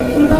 तुझको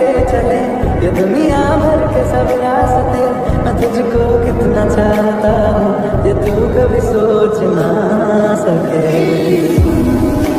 लेके चले, ये दुनिया भर के सब रास्ते, मैं तुझको कितना चाहता हूँ, ये तू कभी सोच ना सके।